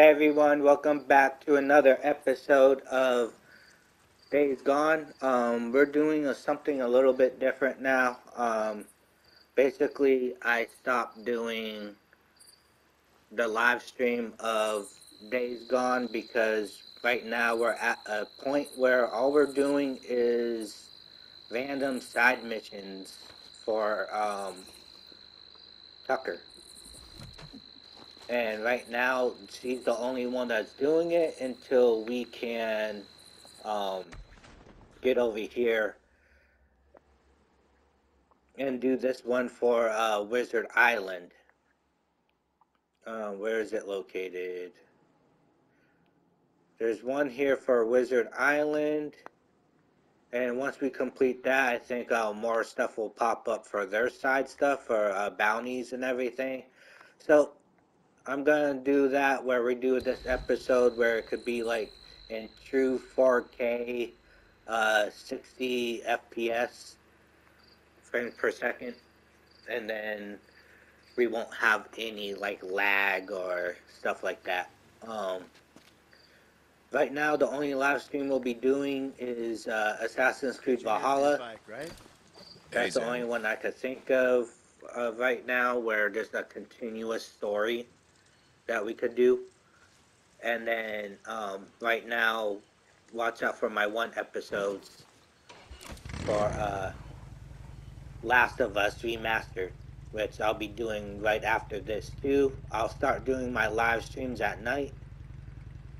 Hey everyone, welcome back to another episode of Days Gone. Um, we're doing a, something a little bit different now. Um, basically, I stopped doing the live stream of Days Gone because right now we're at a point where all we're doing is random side missions for um, Tucker. And right now, she's the only one that's doing it until we can um, get over here and do this one for uh, Wizard Island. Uh, where is it located? There's one here for Wizard Island. And once we complete that, I think uh, more stuff will pop up for their side stuff, for uh, bounties and everything. So I'm gonna do that where we do this episode where it could be like in true 4K, uh, 60 FPS frames per second, and then we won't have any like lag or stuff like that. Um, right now, the only live stream we'll be doing is uh, Assassin's Creed Valhalla. Bike, right? That's the only one I could think of uh, right now where there's a continuous story that we could do. And then um, right now, watch out for my one episodes for uh, Last of Us Remastered, which I'll be doing right after this too. I'll start doing my live streams at night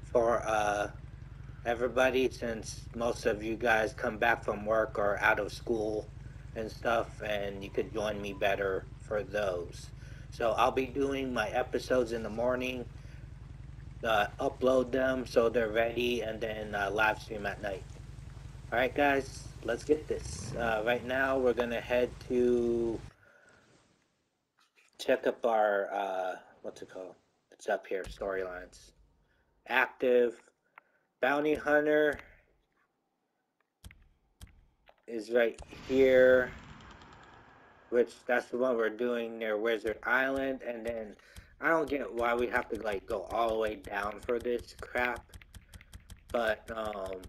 for uh, everybody since most of you guys come back from work or out of school and stuff, and you could join me better for those. So I'll be doing my episodes in the morning, uh, upload them so they're ready, and then uh, live stream at night. Alright guys, let's get this. Uh, right now we're going to head to check up our, uh, what's it called? It's up here, storylines. Active. Bounty Hunter is right here which that's the one we're doing near Wizard Island, and then I don't get why we have to like go all the way down for this crap, but um,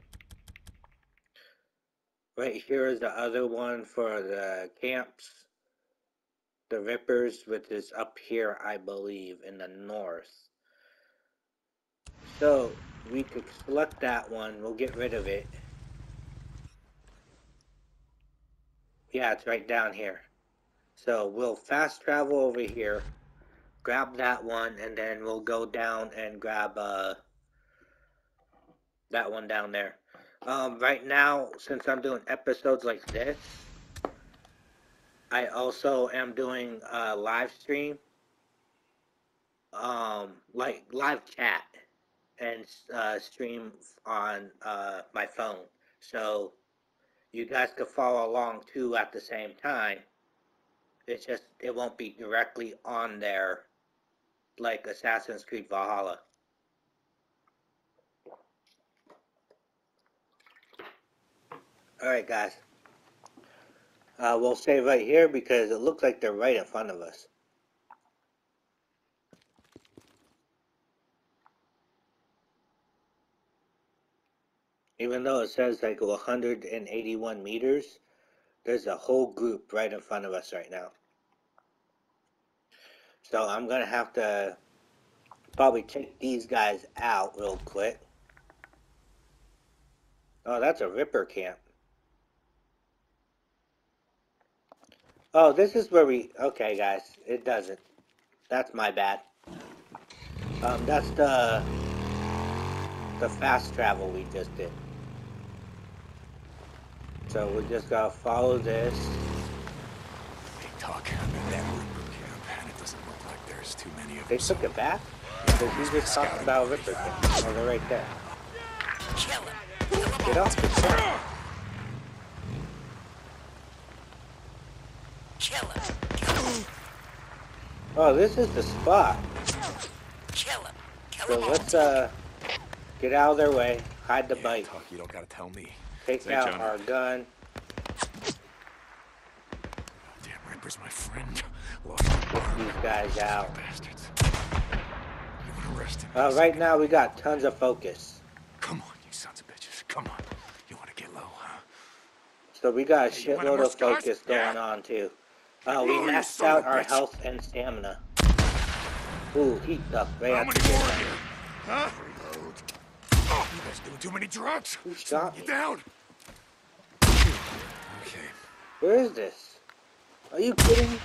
right here is the other one for the camps, the Rippers, which is up here, I believe, in the north. So we could select that one. We'll get rid of it. Yeah, it's right down here. So we'll fast travel over here, grab that one, and then we'll go down and grab uh, that one down there. Um, right now, since I'm doing episodes like this, I also am doing a live stream, um, like live chat, and uh, stream on uh, my phone. So you guys could follow along too at the same time. It's just it won't be directly on there like Assassin's Creed Valhalla. Alright guys. Uh, we'll stay right here because it looks like they're right in front of us. Even though it says like 181 meters, there's a whole group right in front of us right now. So I'm going to have to probably take these guys out real quick. Oh, that's a Ripper camp. Oh, this is where we... Okay, guys. It doesn't. That's my bad. Um, that's the... The fast travel we just did. So we just gotta follow this. They talk about that Ripper camp, and it doesn't look like there's too many of They took it back? Because we just talked about Ripper King. Oh, they're right there. Kill him. Get off the truck. Kill him. Oh, this is the spot. Kill him. Kill So him let's, uh, get out of their way. Hide the Yeah, bike. talk, you don't gotta tell me. Take Say, out John. our gun. Damn Ripper's my friend. Lost. These guys out. Bastards. You wanna Rest in Uh, right now we got tons of focus. Come on, you sons of bitches. Come on. You want to get low, huh? So we got a Hey, shitload of scars? focus Yeah? going on too. Uh, we maxed out our bitch. health and stamina. Ooh, heat up. Right How many more you? Huh? Oh, you guys doing too many drugs. Who shot Get me? down. Okay. Where is this? Are you kidding me?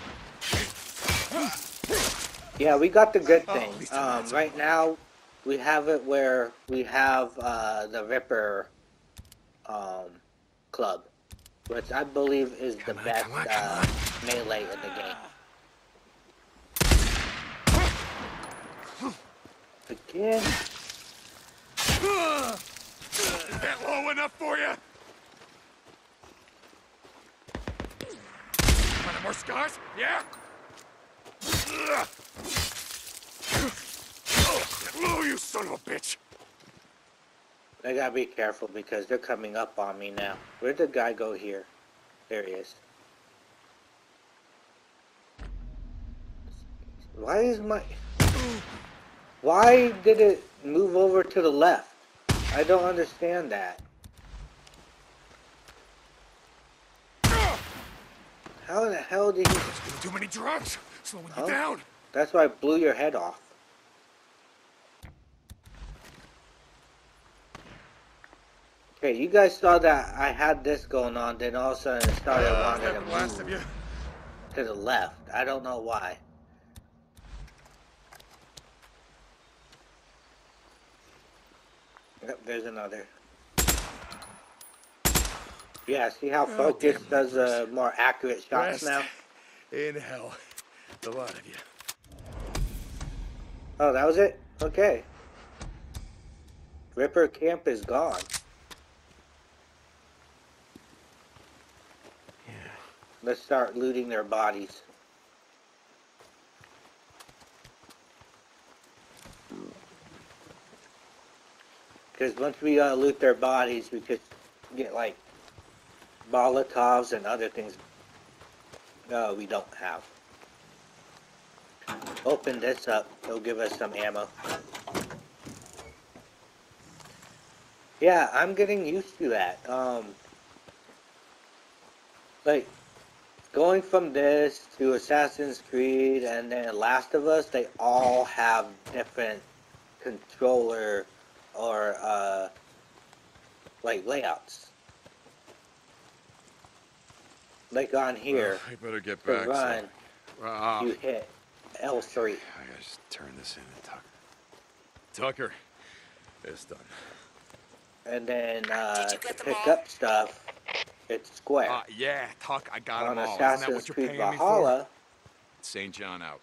Yeah, we got the good Oh, thing. Um, right now, we have it where we have uh, the Ripper um, club, which I believe is the best uh, melee in the game. Again? Is that low enough for you? Want more scars? Yeah? Low, you son of a bitch! I gotta be careful because they're coming up on me now. Where'd the guy go here? There he is. Why is my... Why did it move over to the left? I don't understand that. How in the hell did he... Too many drugs, slowing Huh? you down. That's why I blew your head off. Okay, you guys saw that I had this going on, then all of a sudden it started Uh, wanting to that last of move to the left. I don't know why. Yep, there's another. Yeah, see how Oh, focus does uh, more accurate shots Rest now? in hell. A lot of you. Oh, that was it? Okay. Ripper Camp is gone. Yeah. Let's start looting their bodies. Because once we uh, loot their bodies, we could get like Molotovs and other things uh, we don't have. Open this up, it'll give us some ammo. Yeah, I'm getting used to that. Um, like, going from this to Assassin's Creed and then Last of Us, they all have different controller or, uh, like layouts. Like on here, I better get back. run, So, uh, you hit L3. I gotta just turn this in and Tucker. Tucker, it's done. And then, uh, to pick all? up stuff, it's square. Uh, yeah, Tuck, I got on them all. Isn't that Assassin's what you're Creed paying me for? Valhalla, St. John out.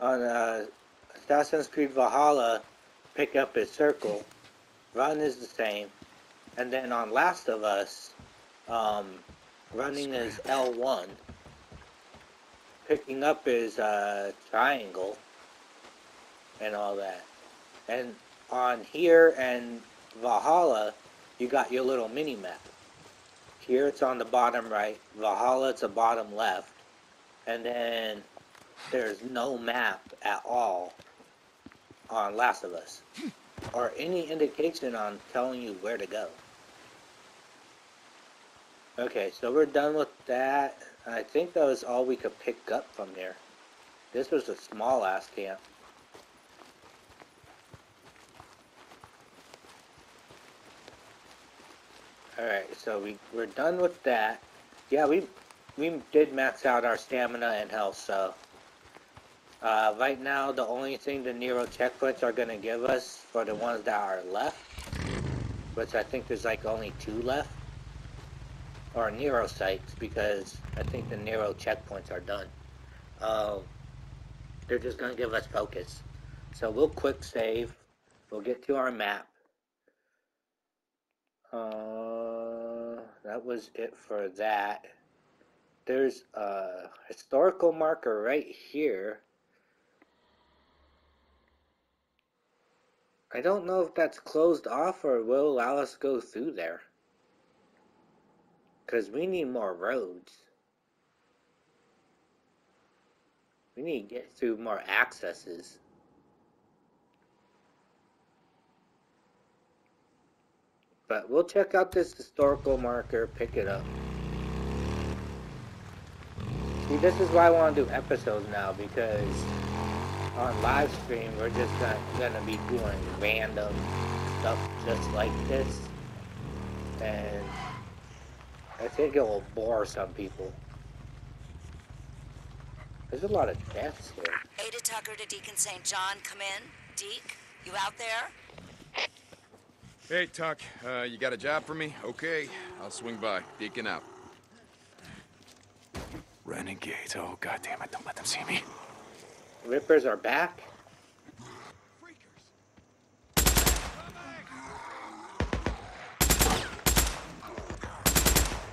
on uh, Assassin's Creed Valhalla, pick up is circle, run is the same, and then on Last of Us, um, running is L1, picking up is uh, triangle, and all that. And on here and Valhalla, you got your little mini map. Here it's on the bottom right, Valhalla it's the bottom left, and then there's no map at all on Last of Us, or any indication on telling you where to go. Okay, so we're done with that. I think that was all we could pick up from here. This was a small ass camp. Alright, so we, we're done with that. Yeah, we we did max out our stamina and health, so uh, right now the only thing the Nero checkpoints are gonna give us for the ones that are left, which I think there's like only two left, are Nero sites because I think the Nero checkpoints are done. Uh, they're just gonna give us focus. So we'll quick save. We'll get to our map. Uh, that was it for that. There's a historical marker right here. I don't know if that's closed off or will allow us to go through there. Because we need more roads. We need to get through more accesses. But we'll check out this historical marker, pick it up. See, this is why I want to do episodes now, because on live stream we're just gonna, gonna be doing random stuff just like this, and I think it will bore some people. There's a lot of deaths here. Ada Tucker to Deacon St. John, come in. Deke, you out there? Hey, Tuck, uh, you got a job for me? Okay, I'll swing by. Deacon out. Renegades. Oh, goddamn it. Don't let them see me. Rippers are back.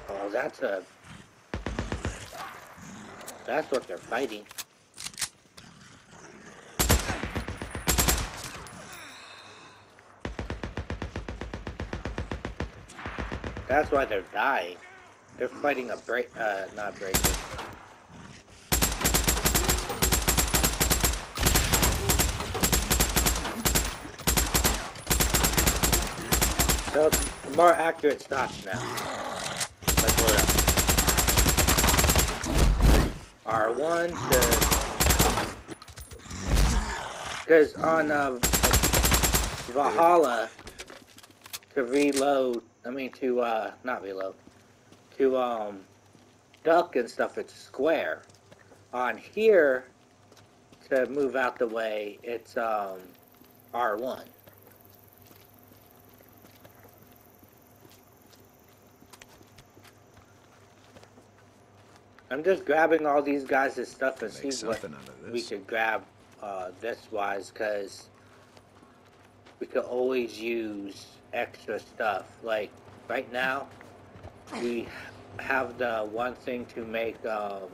Oh, that's a. That's what they're fighting. That's why they're dying. They're fighting a break, uh, not break. So, more accurate shots now. Let's load up. R1 to... Because on uh, Valhalla, to reload, I mean to, uh, not reload, to, um, duck and stuff, it's square. On here, to move out the way, it's, um, R1. I'm just grabbing all these guys' stuff and Make see what something out of we could grab uh, this wise because we could always use extra stuff. Like right now, we have the one thing to make um,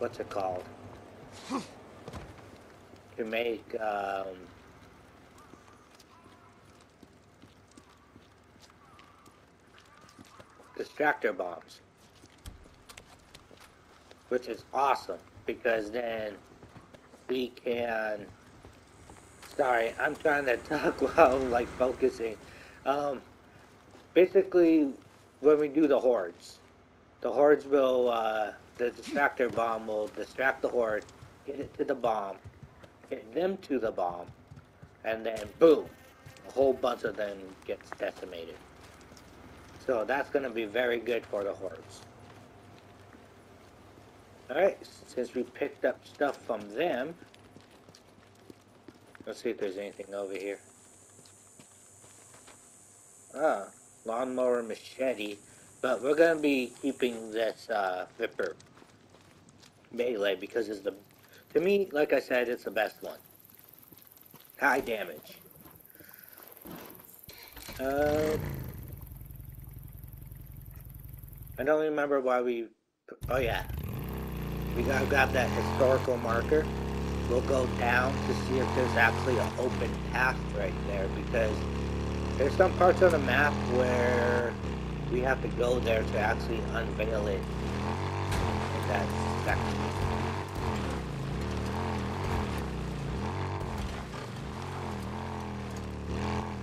what's it called? to make um, distractor bombs which is awesome because then we can. Sorry, I'm trying to talk while like focusing. Um, basically, when we do the hordes, the hordes will, uh, the distractor bomb will distract the horde, get it to the bomb, get them to the bomb, and then boom, a whole bunch of them gets decimated. So that's going to be very good for the hordes. Alright, since we picked up stuff from them, let's see if there's anything over here. Ah, lawnmower machete, but we're gonna be keeping this uh, Ripper melee because it's the, to me, like I said, it's the best one. High damage. Uh, I don't remember why we, oh yeah, we gotta grab that historical marker. We'll go down to see if there's actually an open path right there because there's some parts of the map where we have to go there to actually unveil it in that section.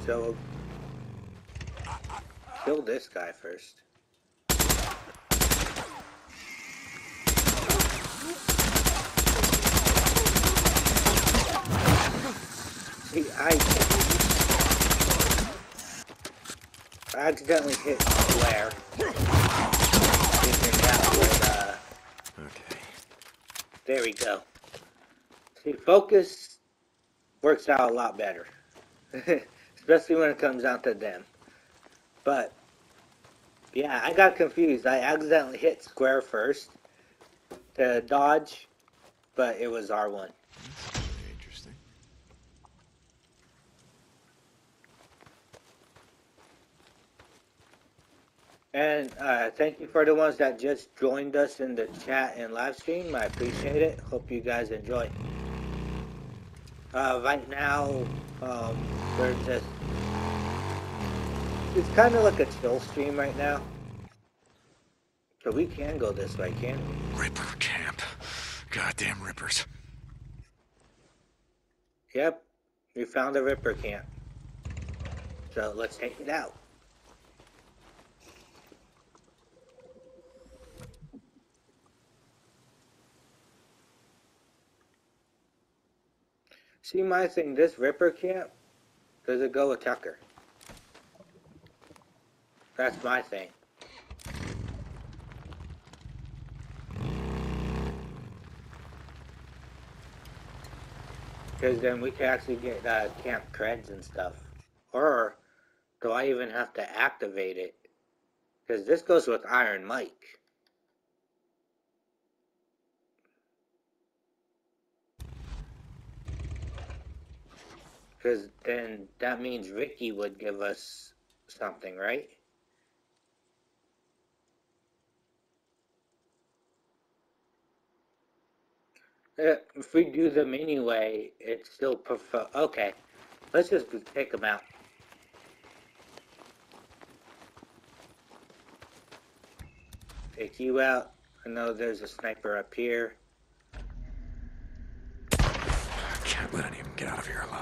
So, kill this guy first. I accidentally hit Blair. Out where the- Okay. There we go. See, focus works out a lot better. Especially when it comes down to them. But, yeah, I got confused. I accidentally hit square first to dodge, but it was R1. Very interesting. And uh, thank you for the ones that just joined us in the chat and live stream. I appreciate it. Hope you guys enjoy. Uh, right now, um, we're just. It's kind of like a chill stream right now. So we can go this way, can't we? Ripper camp. Goddamn rippers. Yep. We found a Ripper camp. So let's take it out. See my thing, this Ripper camp, does it go with Tucker? That's my thing. Because then we can actually get uh, camp creds and stuff. Or do I even have to activate it? Because this goes with Iron Mike. Because then that means Rikki would give us something, right? Uh, if we do them anyway, it's still prefer. Okay, let's just take them out. Take you out. I know there's a sniper up here. I can't let any of them get out of here alive.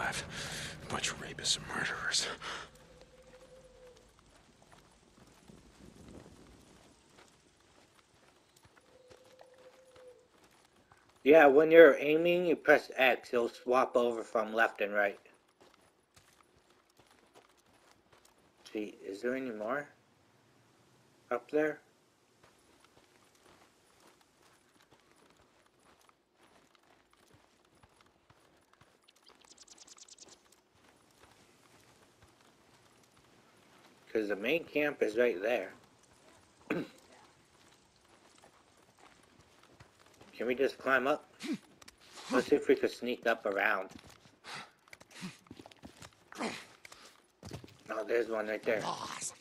Bunch of rapists and murderers. Yeah, when you're aiming, you press X. It'll swap over from left and right. See, is there any more up there? Because the main camp is right there. Can we just climb up? Let's see if we can sneak up around. Oh, there's one right there. Lost.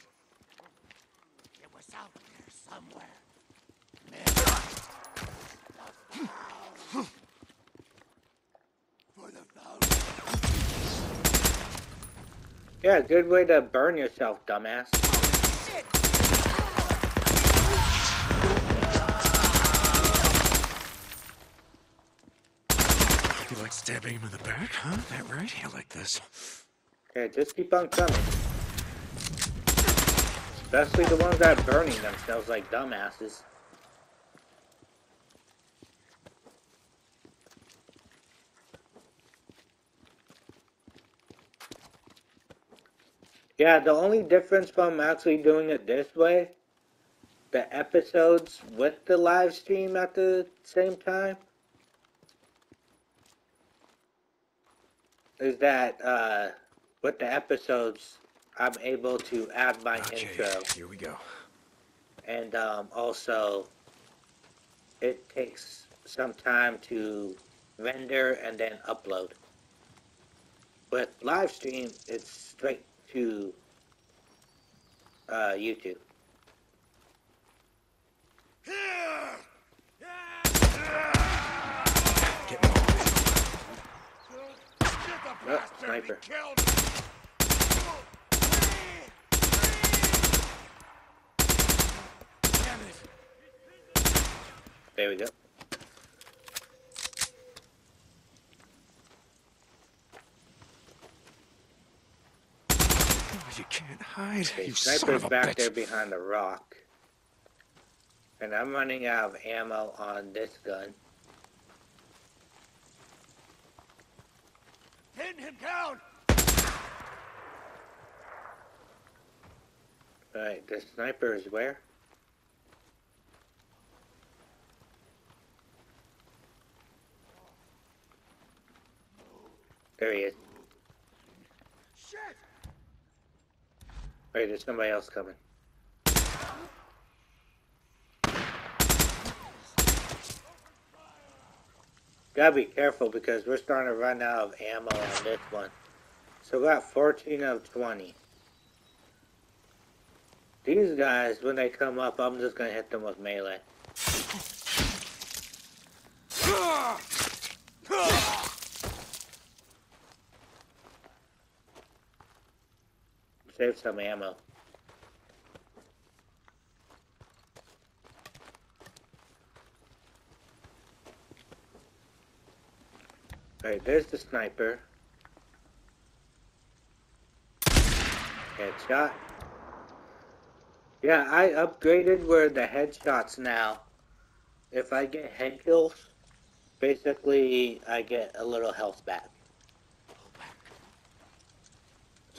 It was out there somewhere. For the fountain. Yeah, good way to burn yourself, dumbass. You like stabbing him in the back, huh? That right? You like this? Okay, just keep on coming. Especially the ones that are burning themselves like dumbasses. Yeah, the only difference from actually doing it this way, the episodes with the live stream at the same time, is that uh, with the episodes, I'm able to add my Okay, intro, here we go. and um, also it takes some time to render and then upload. With live stream, it's straight to uh, YouTube. Oh, sniper. There we go. Can't hide. Okay, you son sniper's of a back bitch. there behind the rock. And I'm running out of ammo on this gun. Pin him down. Alright, the sniper is where? There he is. Shit. Wait, there's somebody else coming. Gotta be careful because we're starting to run out of ammo on this one. So we got 14 of 20. These guys, when they come up, I'm just gonna hit them with melee. Ah! Ah! Save some ammo. Alright, there's the sniper. Headshot. Yeah, I upgraded where the headshots now. If I get head kills, basically I get a little health back.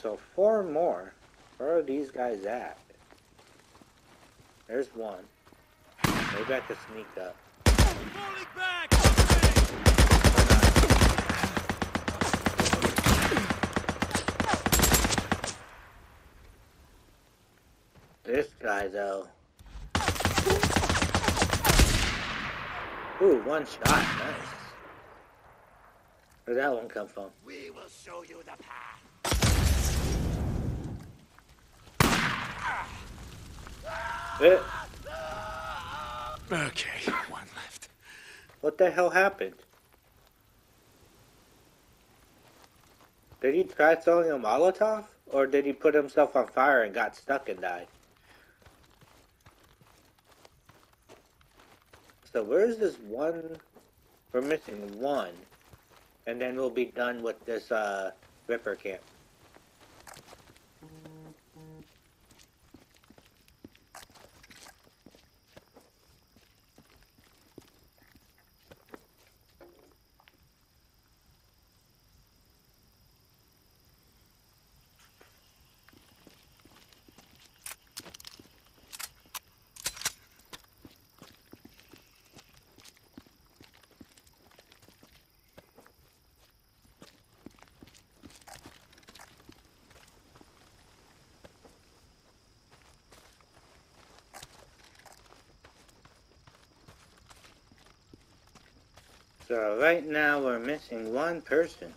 So four more. Where are these guys at? There's one. Maybe I could sneak up. This guy though. Ooh, one shot. Nice. Where'd that one come from? We will show you the path. Okay, one left. what the hell happened? Did he try throwing a Molotov? Or did he put himself on fire and got stuck and died? So where's this one? We're missing one. And then we'll be done with this uh, Ripper camp. So right now we're missing one person.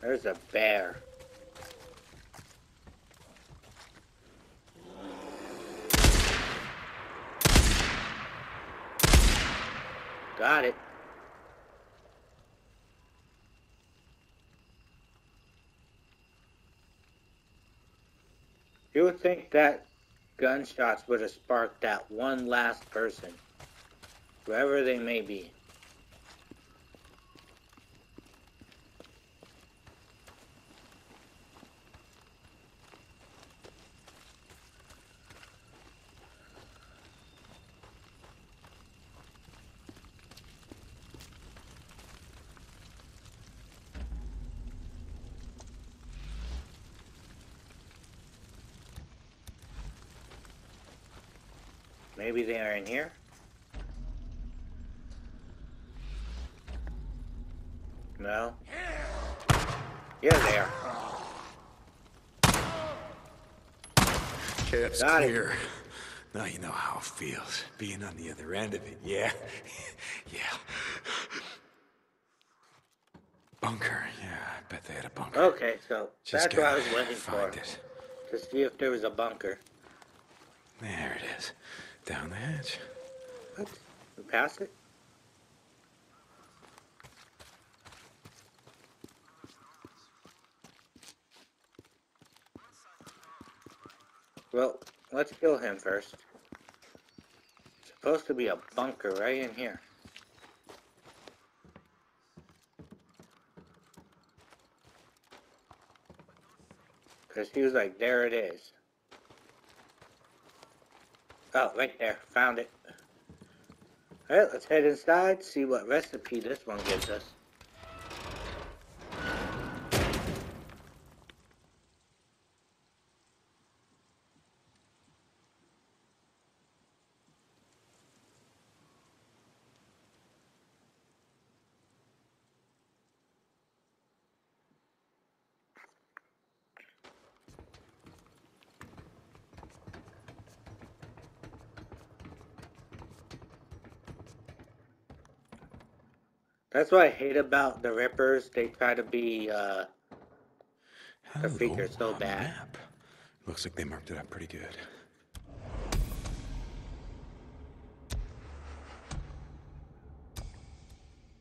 There's a bear. Got it. You would think that gunshots would have sparked that one last person wherever they may be. Maybe they are in here? No? Yeah, they are. Okay, that's Got it. Now you know how it feels, being on the other end of it, yeah? yeah. Bunker, yeah, I bet they had a bunker. Okay, so Just that's what I was waiting for. find it. To see if there was a bunker. There it is. Down the hatch. What? We passed it? Well, let's kill him first. Supposed to be a bunker right in here. Cause he was like, there it is. Oh, right there. Found it. Alright, let's head inside, see what recipe this one gives us. That's what I hate about the Rippers. They try to be, uh, The Hello figure's so bad. map. Looks like they marked it up pretty good.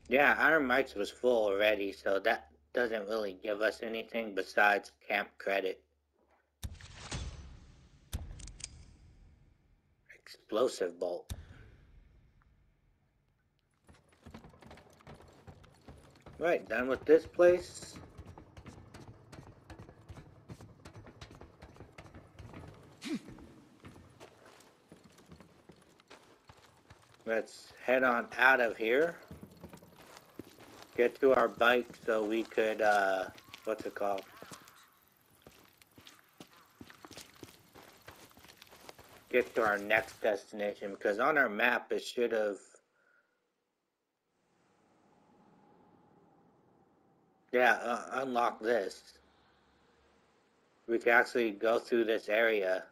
yeah, Iron Mike's was full already, so that doesn't really give us anything besides camp credit. Explosive bolt. Right, done with this place. Let's head on out of here. Get to our bike so we could, uh, what's it called? Get to our next destination because on our map it should have Yeah, uh, unlock this. We can actually go through this area.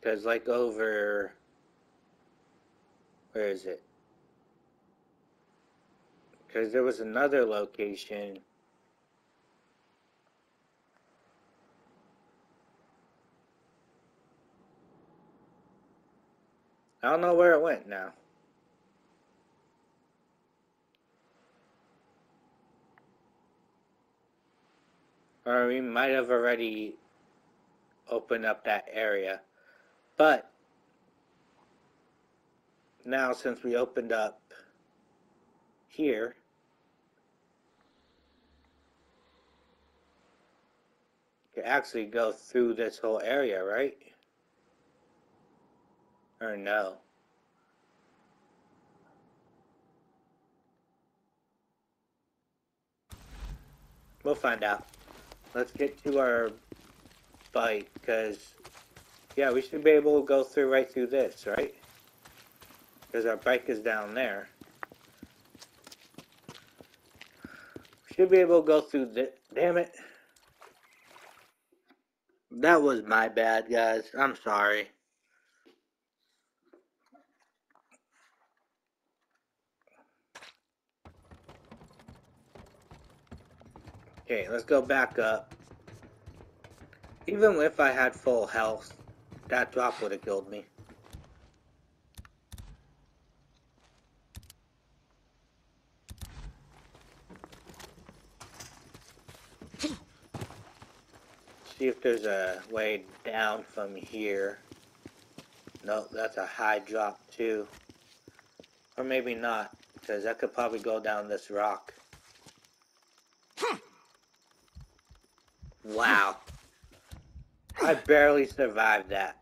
Because, like, over. Where is it? Because there was another location. I don't know where it went now. Or we might have already opened up that area. But now since we opened up here, you actually go through this whole area, right? Or no? We'll find out. Let's get to our bike, because, yeah, we should be able to go through right through this, right? Because our bike is down there. Should be able to go through this. Damn it. That was my bad, guys. I'm sorry. Okay, let's go back up. Even if I had full health, that drop would have killed me. See if there's a way down from here. Nope, that's a high drop too. Or maybe not, because I could probably go down this rock. Wow. I barely survived that.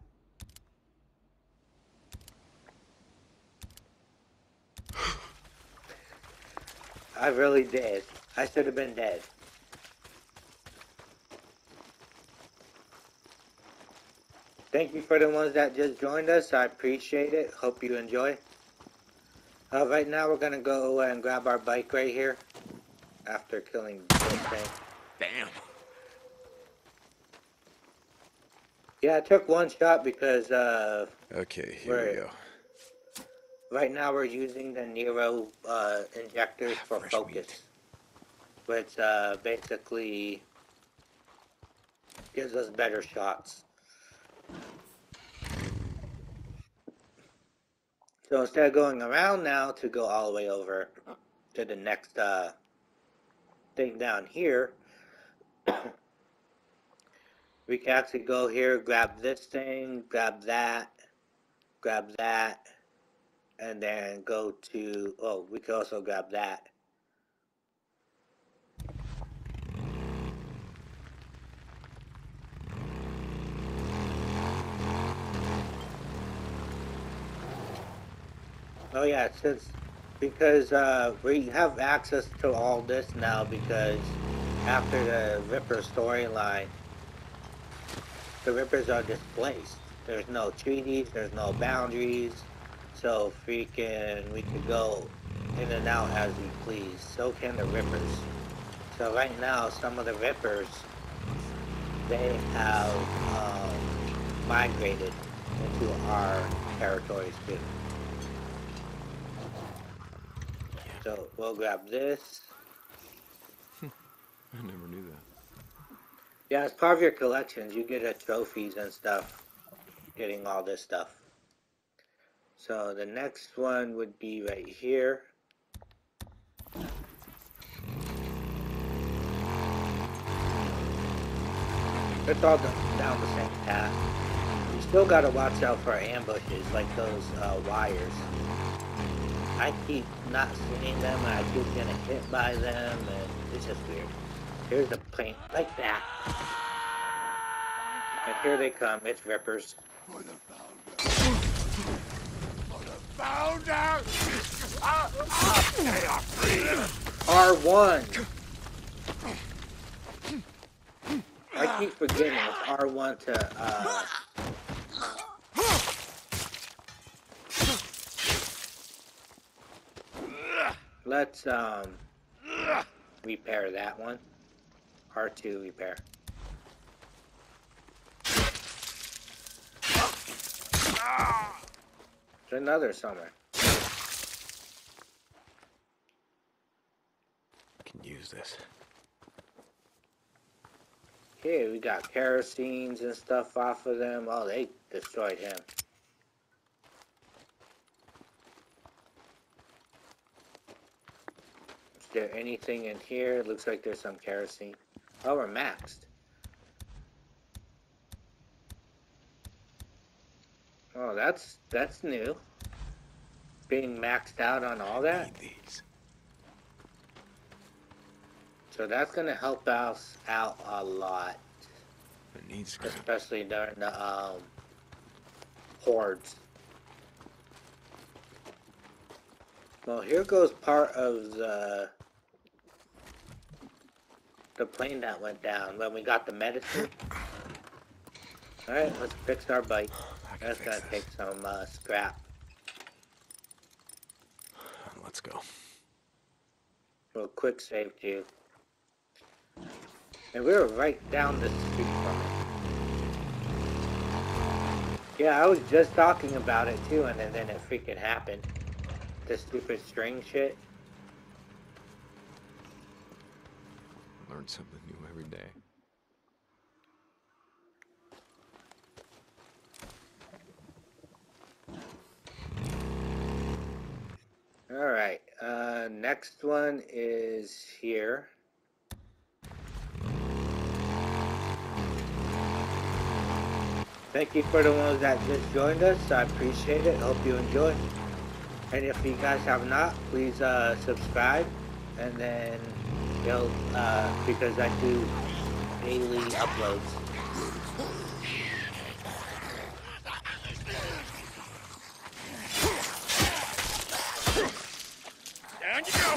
I really did. I should have been dead. Thank you for the ones that just joined us. I appreciate it. Hope you enjoy. Uh, right now, we're gonna go and grab our bike right here after killing this thing. Damn. Yeah, I took one shot because uh, Okay, here we go. right now we're using the Nero uh, injectors for Fresh focus, meat. which uh, basically gives us better shots. So instead of going around now to go all the way over to the next uh, thing down here, we can actually go here, grab this thing, grab that, grab that, and then go to, oh, we can also grab that. Oh yeah, since because uh, we have access to all this now because after the Ripper storyline, the Rippers are displaced. There's no treaties, there's no boundaries, so freaking we can go in and out as we please. So can the Rippers. So right now, some of the Rippers, they have um, migrated into our territories too. So we'll grab this. I never knew that. Yeah, as part of your collections, you get a trophies and stuff, getting all this stuff. So the next one would be right here. It's all down the same path. You still gotta watch out for ambushes, like those uh, wires. I keep not seeing them, and I keep getting hit by them, and it's just weird. Here's the plane, like that. And here they come. It's Rippers. For the founder. For the founder. They are free. R1. I keep forgetting it's R1 to uh, let's um repair that one. R2 repair. There's another somewhere. Can use this. Okay, we got kerosene and stuff off of them. Oh, they destroyed him. Is there anything in here? It looks like there's some kerosene. Oh, we're maxed. Oh, that's that's new. Being maxed out on all that. So that's gonna help us out a lot. Especially during the um, hordes. Well, here goes part of the the plane that went down when we got the medicine. All right, let's fix our bike. That's gonna this. take some uh, scrap. Let's go. Real quick save you. And we were right down the street from it. Yeah, I was just talking about it too, and then, then it freaking happened. The stupid string shit. Learn something new every day. Alright, uh, next one is here. Thank you for the ones that just joined us. I appreciate it. Hope you enjoy. And if you guys have not, please uh, subscribe. And then you'll, uh, because I do daily uploads. Down you go.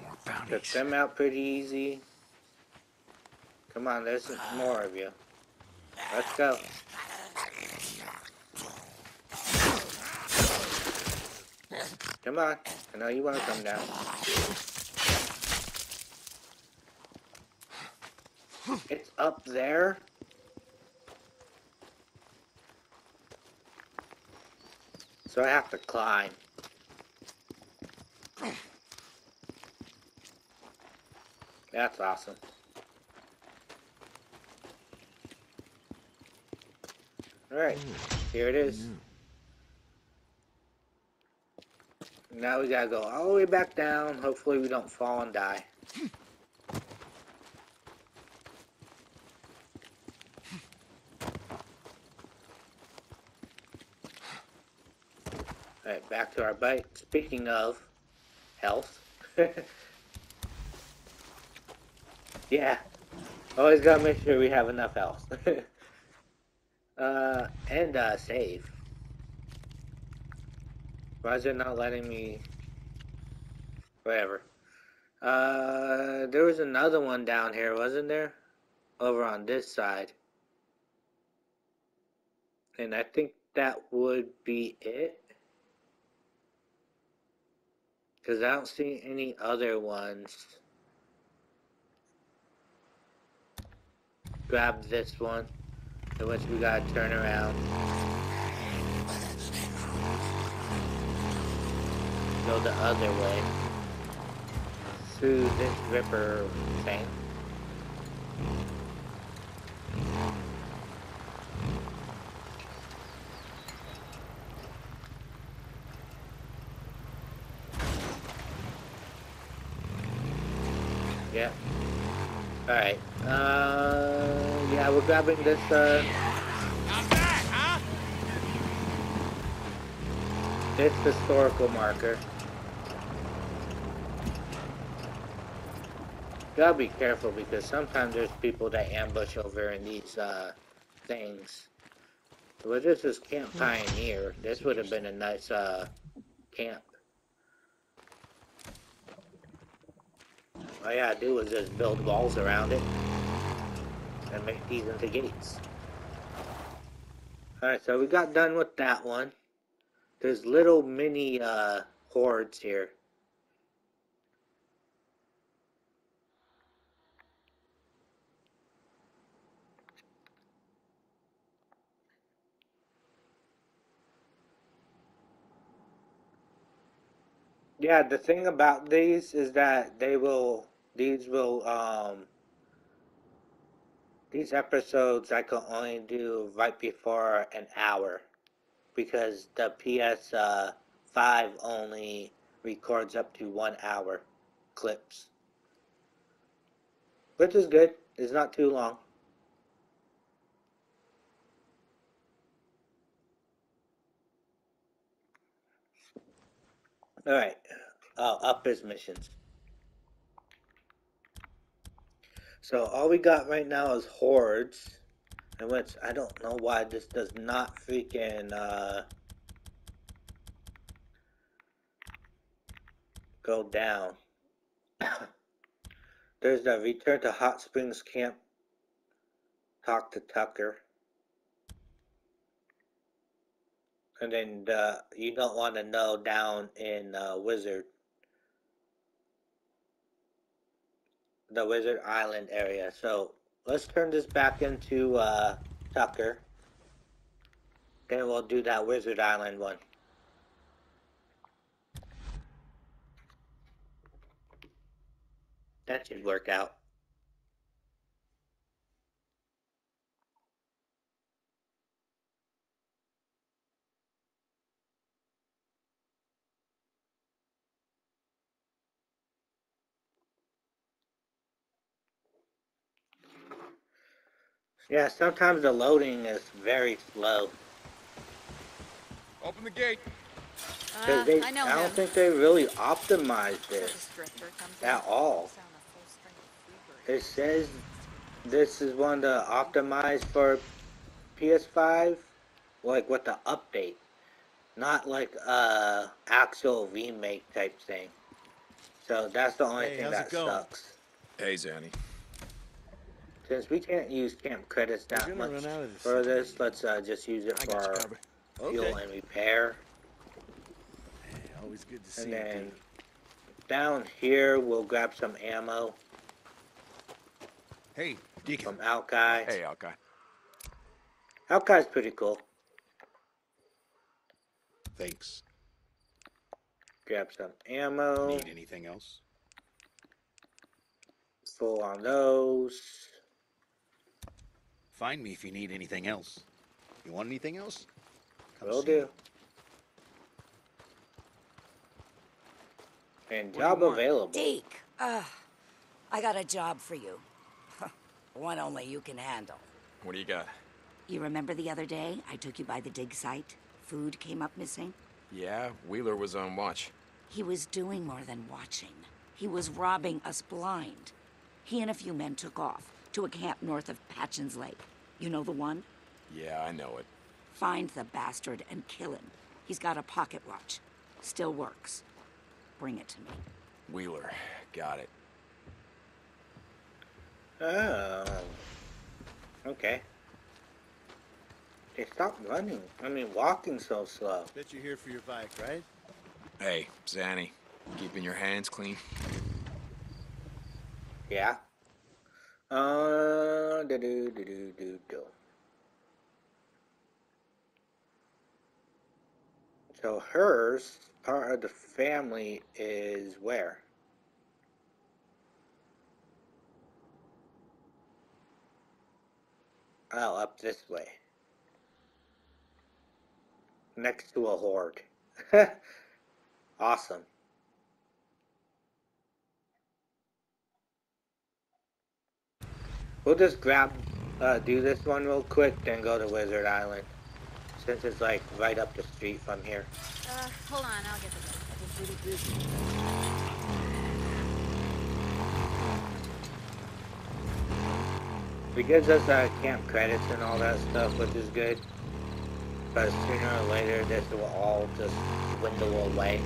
More Took them out pretty easy. Come on, there's more of you. Let's go. Come on. I know you want to come down. It's up there. So I have to climb. That's awesome. Alright, here it is. Now we gotta go all the way back down. Hopefully we don't fall and die. Alright, back to our bike. Speaking of health. yeah. Always gotta make sure we have enough health. uh, and uh, save. Why is it not letting me? Whatever. Uh, there was another one down here, wasn't there? Over on this side. And I think that would be it. Because I don't see any other ones. Grab this one. In which we gotta turn around. Go the other way. Through this ripper thing. Yeah. Alright. Uh, yeah, we're grabbing this, uh, this historical marker. Gotta be careful because sometimes there's people that ambush over in these uh, things. Well, this is Camp Pioneer. This would have been a nice uh, camp. All you gotta do is just build walls around it and make these into gates. Alright, so we got done with that one. There's little mini uh, hordes here. Yeah, the thing about these is that they will, these will, um, these episodes I can only do right before an hour because the PS uh, 5 only records up to one hour clips. Which is good, it's not too long. Alright, uh, up his missions. So all we got right now is hordes, and which I don't know why this does not freaking uh, go down. There's the return to Hot Springs Camp. Talk to Tucker. And then the, you don't want to know down in uh, Wizard. The Wizard Island area. So let's turn this back into uh, Tucker. Then we'll do that Wizard Island one. That should work out. Yeah, sometimes the loading is very slow. Open the gate. 'Cause Uh, they, I know don't him. think they really optimized So this this drifter comes in, at all. sound a full string of Freebird. It says this is one to optimize for PS5, like with the update, not like a actual remake type thing. So that's the only Hey, thing how's that it going? sucks. Hey, Zanny. Since we can't use camp credits that much run out of this for thing. this, let's uh, just use it I got you for fuel Okay. and repair. Hey, always good to see And you. then dude. down here, we'll grab some ammo Hey, Deacon. from Alkai. Hey, Alkai. Alkai's pretty cool. Thanks. Grab some ammo. Need anything else? Full on those. Find me if you need anything else. You want anything else? Come Will see me. do. And job available. Deke, uh, I got a job for you. One only you can handle. What do you got? You remember the other day I took you by the dig site? Food came up missing? Yeah, Wheeler was on watch. He was doing more than watching. He was robbing us blind. He and a few men took off to a camp north of Patjens Lake. You know the one? Yeah, I know it. Find the bastard and kill him. He's got a pocket watch. Still works. Bring it to me. Wheeler. Got it. Oh. Okay. They stopped running. I mean, walking so slow. Bet you're here for your bike, right? Hey, Zanny. Keeping your hands clean? Yeah. Uh, do do do do do. So hers, part of the family, is where? Oh, up this way. Next to a horde. awesome. We'll just grab, uh, do this one real quick, then go to Wizard Island. Since it's like right up the street from here. Uh, hold on, I'll get the I've been pretty. It gives us uh, camp credits and all that stuff, which is good. But sooner or later, this will all just dwindle away.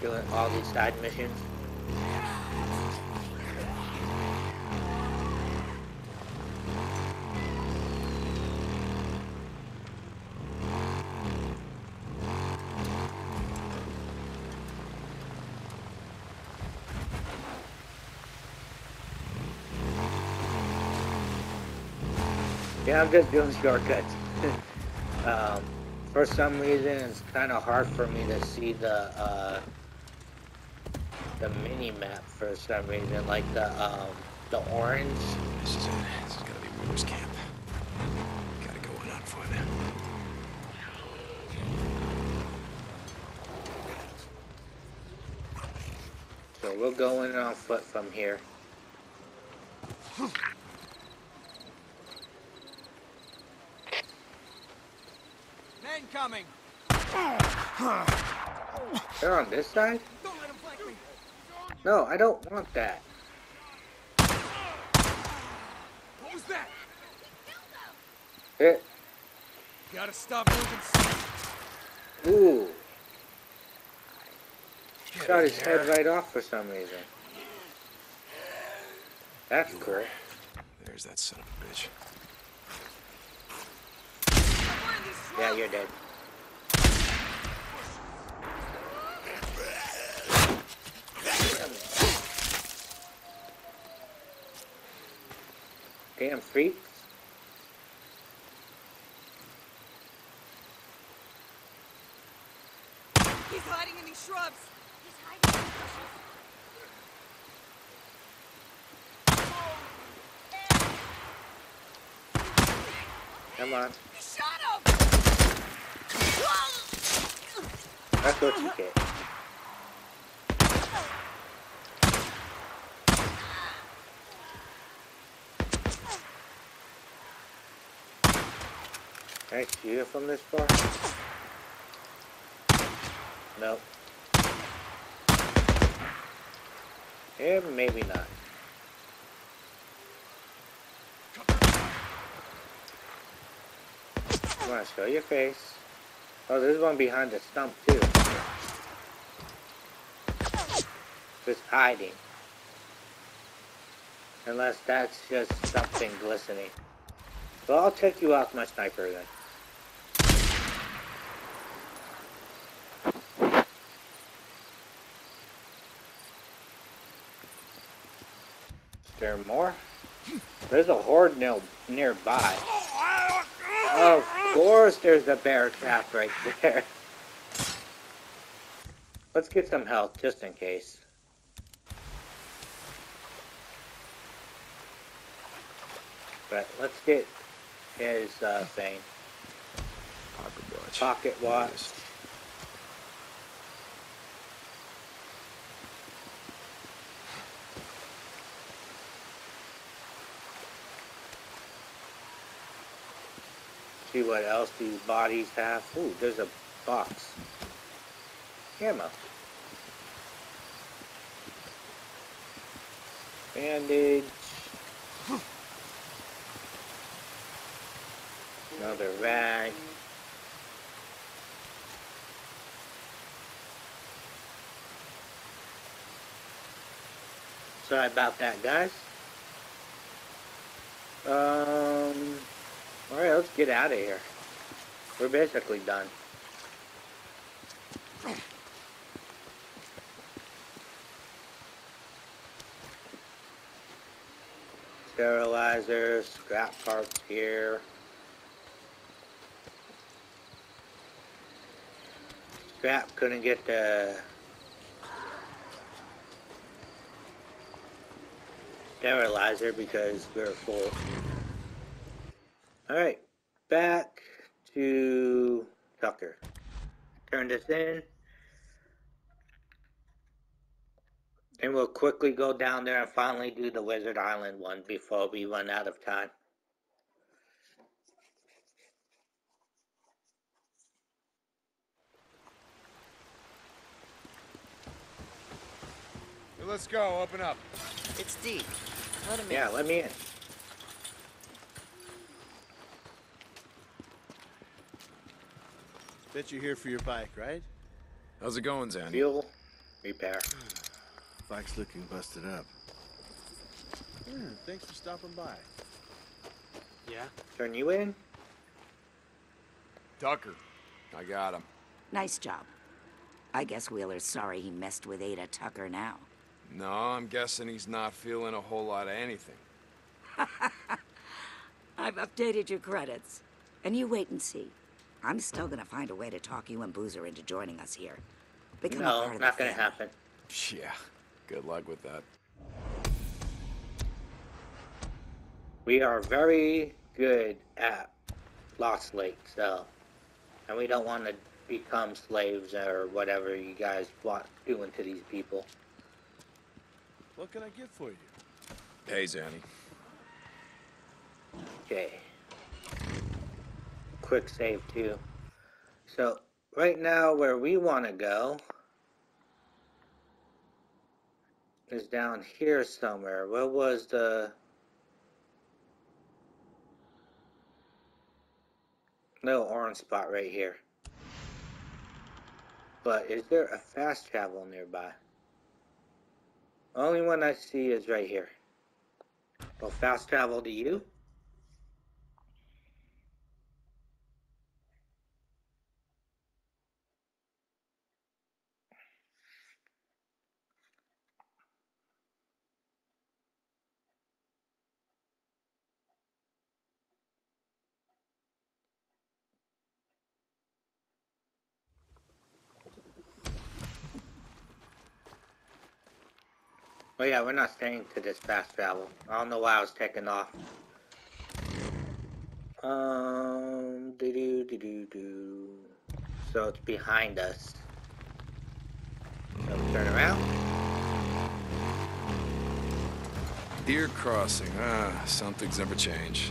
Doing all these side missions. Yeah, I'm just doing shortcuts. um, for some reason, it's kind of hard for me to see the uh, the mini map for some reason, like the um, the orange. This is it. This is gotta be Weaver's camp. Gotta go in on foot. So we'll go in on foot from here. Men coming. They're on this side? Don't let him flank me. No, I don't want that. What was that? It, Gotta stop moving. ooh, Get shot his head right off for some reason. That's cool. There's that son of a bitch. Yeah, you're dead. Damn freaks. He's hiding in these shrubs. He's hiding in the bushes. Come on. You shot him. That's what you get. Can I shoot it from this far? Nope. Yeah, maybe not. Come on, show your face. Oh, there's one behind the stump too. Just hiding. Unless that's just something glistening. Well, I'll check you off my sniper then. Is there more? There's a horde nearby. Of course there's a bear trap right there. Let's get some health just in case. But let's get his uh, thing. Pocket watch. Pocket watch. See what else these bodies have. Ooh, there's a box. Ammo. Bandage. Another rag. Sorry about that, guys. Um. Alright, let's get out of here. We're basically done. Sterilizer, scrap parts here. Scrap couldn't get the sterilizer because we we're full. Alright, back to Tucker. Turn this in. And we'll quickly go down there and finally do the Wizard Island one before we run out of time. Let's go. Open up. It's deep. Let him in. Yeah, let me in. Bet you're here for your bike, right? How's it going, Zanny? Fuel, repair. Bike's looking busted up. Yeah, thanks for stopping by. Yeah? Turn you in? Tucker. I got him. Nice job. I guess Wheeler's sorry he messed with Ada Tucker now. No, I'm guessing he's not feeling a whole lot of anything. I've updated your credits. And you wait and see. I'm still gonna find a way to talk you and Boozer into joining us here. Become a No, part of not the gonna happen. Yeah. Good luck with that. We are very good at Lost Lake, so, and we don't want to become slaves or whatever you guys want doing to these people. What can I get for you? Hey, Zanny. Okay. Quick save too. So right now, where we want to go is down here somewhere. What was the little orange spot right here? But is there a fast travel nearby? Only one I see is right here. Well, fast travel to you? Oh yeah, we're not staying to this fast travel. I don't know why I was taking off. Um, do do do do do. So it's behind us. So turn around. Deer crossing. Ah, something's never changed.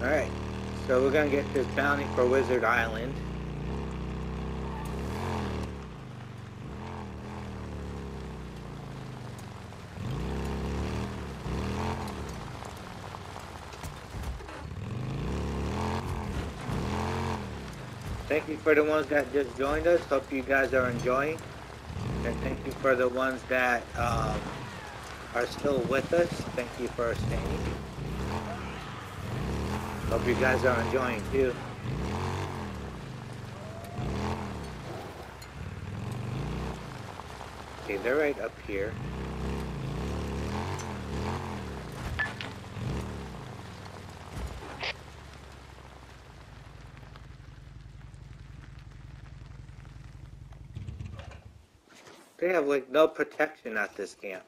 All right. So we're gonna get this bounty for Wizard Island. Thank you for the ones that just joined us. Hope you guys are enjoying. And thank you for the ones that um, are still with us. Thank you for staying. Hope you guys are enjoying too. Okay, they're right up here. They have like no protection at this camp.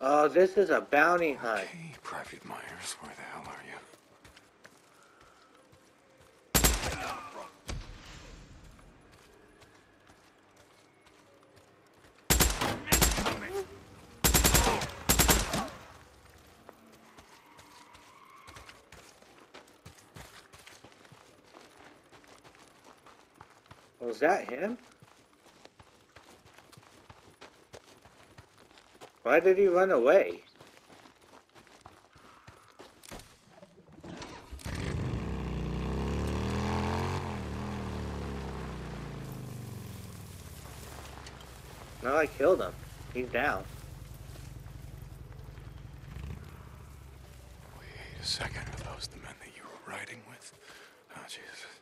Oh, this is a bounty hunt. Hey, Private Myers, where the hell are you? Was that him? Why did he run away? No, I killed him. He's down. Wait a second. Are those the men that you were riding with? Oh, Jesus.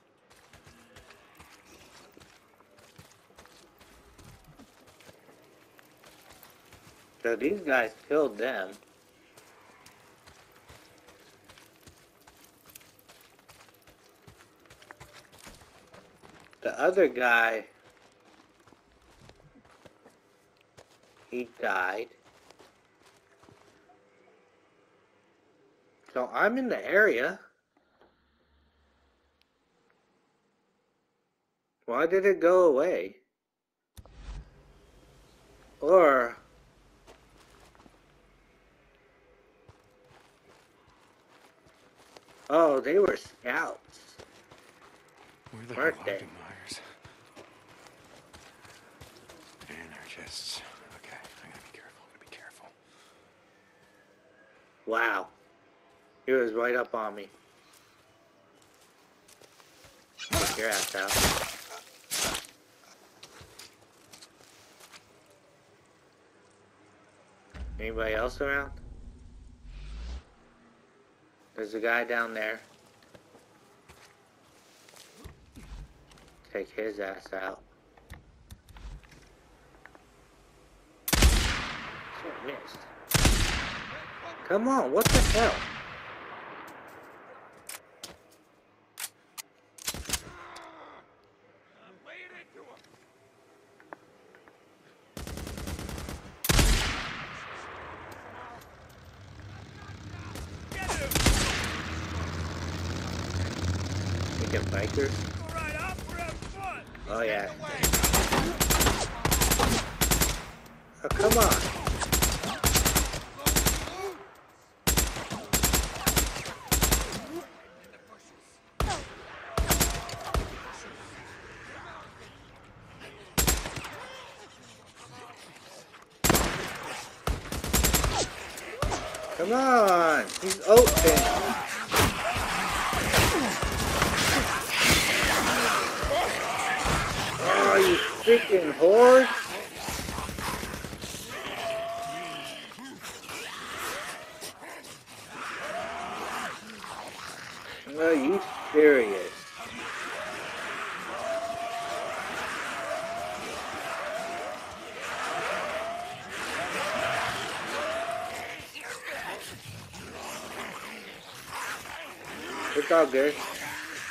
So these guys killed them. The other guy, he died. So I'm in the area. Why did it go away? Or Oh, they were scouts. Where the Weren't they? Myers? Anarchists. Okay, I gotta be careful. I gotta be careful. Wow. He was right up on me. Take your ass out. Anybody else around? There's a guy down there. Take his ass out. Missed. Come on, what the hell? Thinking bikers? Oh yeah. Oh, come on. Come on, he's open. Oh, you freaking whore! Are you serious? It's all good.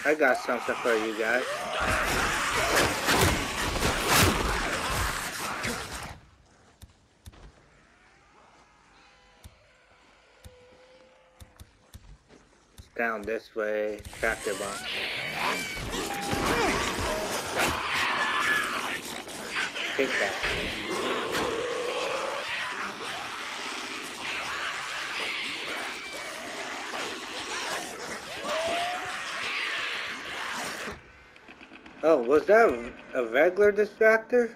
I got something for you guys. It's down this way. Tractor bomb. Take that. Oh, was that a regular distractor?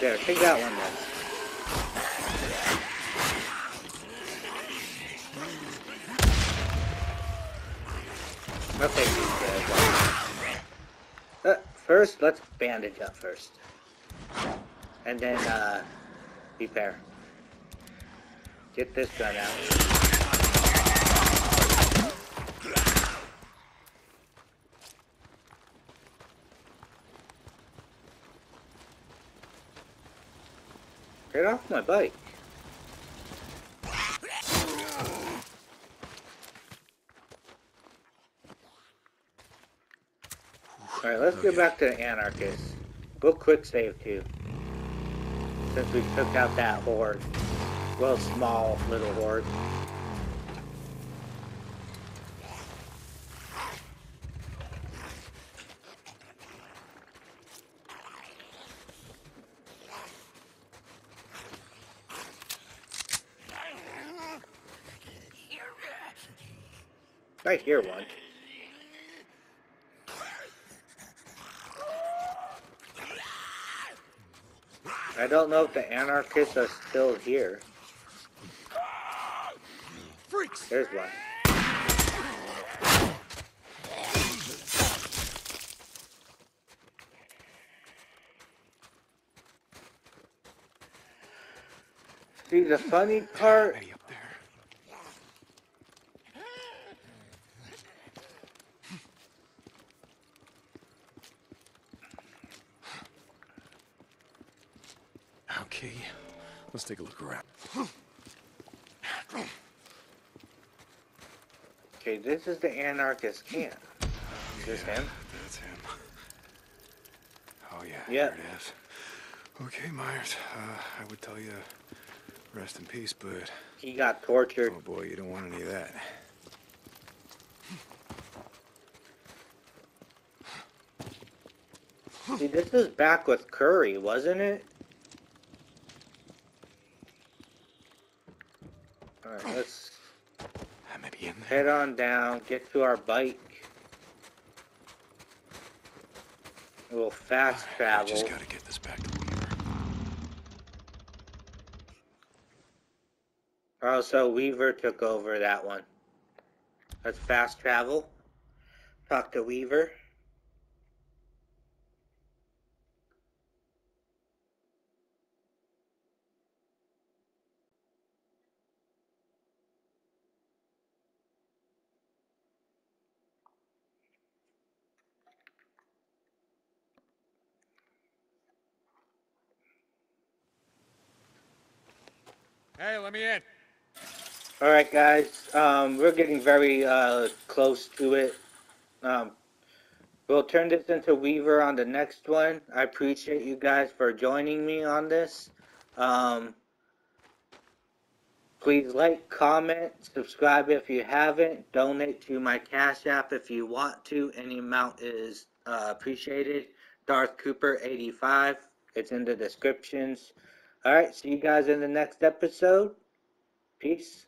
There, take that one then. Okay, uh, first, let's bandage up first. And then, uh, repair. Get this gun out. Get off my bike. Alright, let's get back to the Anarchist. Go quick save too. Since we took out that horde. Well, small little horde. Hear one. I don't know if the anarchists are still here. Freaks! There's one. See, the funny part Eddie up there. Okay, let's take a look around. Okay, this is the anarchist camp. Is this Yeah, him? That's him. Oh yeah, Yep. there it is. Okay, Myers. Uh, I would tell you rest in peace, but He got tortured. oh boy, you don't want any of that. See, this is back with Curry, wasn't it? head on down, get to our bike. We'll fast travel. I just gotta get this back to Weaver. Oh, so Weaver took over that one. Let's fast travel. Talk to Weaver. Let me in. All right, guys. Um, we're getting very uh, close to it. Um, we'll turn this into Weaver on the next one. I appreciate you guys for joining me on this. Um, please like, comment, subscribe if you haven't. Donate to my Cash App if you want to. Any amount is uh, appreciated. Darth Cooper 85. It's in the descriptions. All right. See you guys in the next episode. Peace.